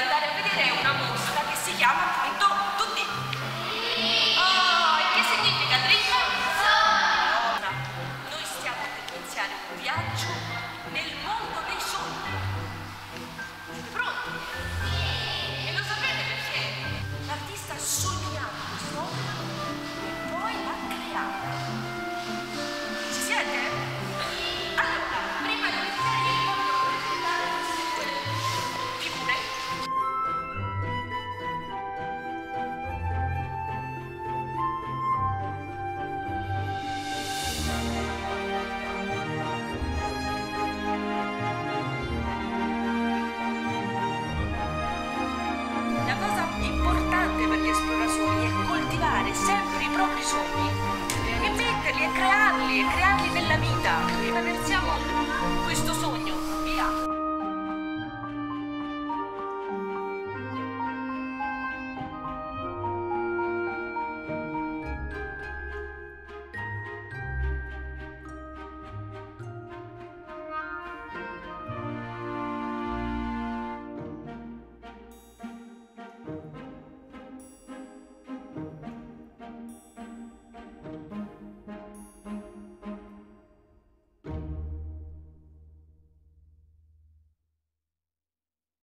andare a vedere una mostra che si chiama appunto Tutti. Oh, e che significa dritta? Sogno. Noi stiamo per iniziare un viaggio nel mondo dei sogni. Yeah.